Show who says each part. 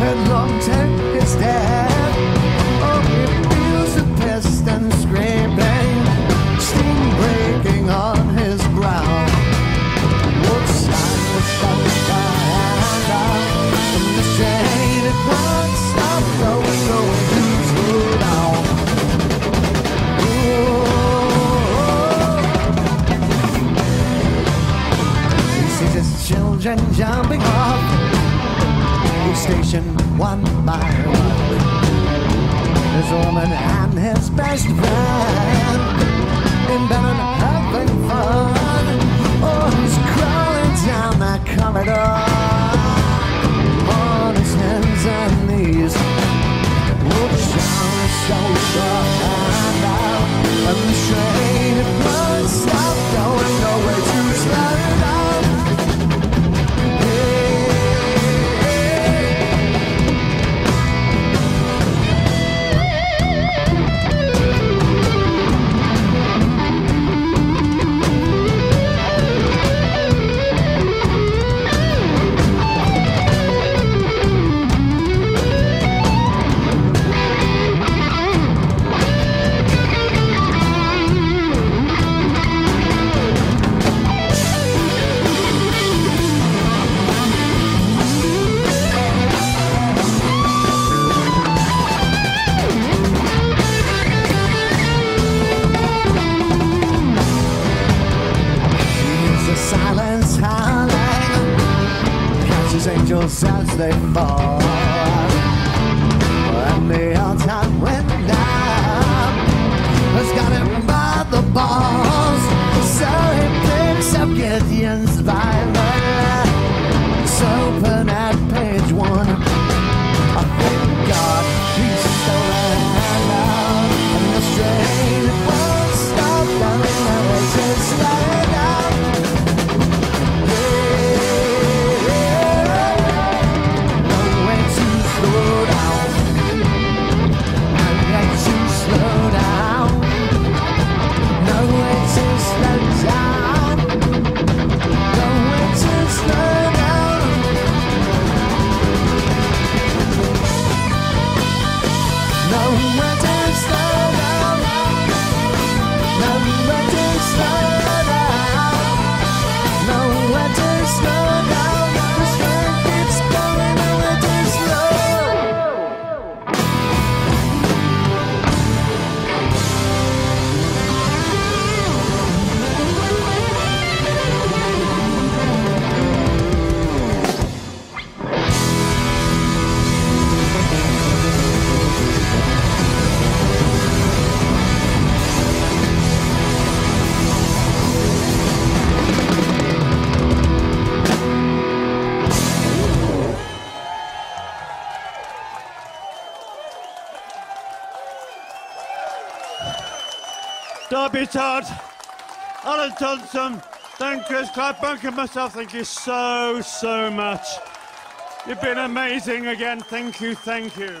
Speaker 1: And long term is dead. Oh, it feels the pest and scream. mile. This woman and his best friend in Benin. as angels as they fall. And the old time went down has got him by the ball.
Speaker 2: Derby Todd, Alan Johnson, Dan Chris, Clive Bunk and myself, thank you so, so much. You've been amazing again. Thank you, thank you.